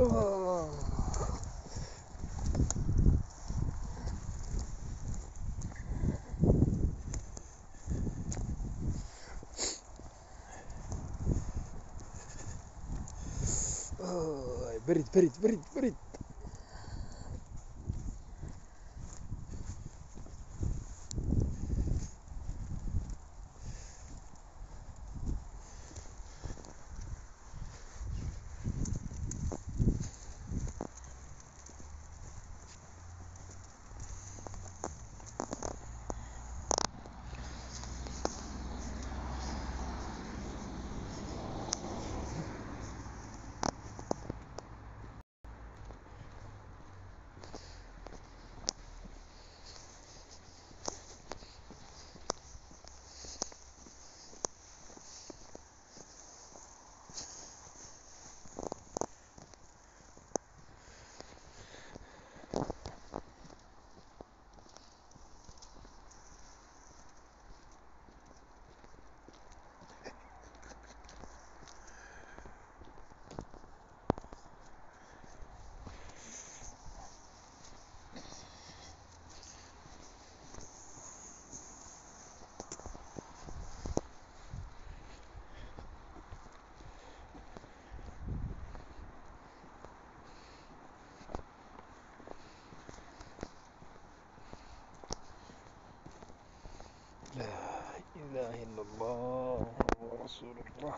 О. Ой, беріть, беріть, беріть, беріть. رسول الله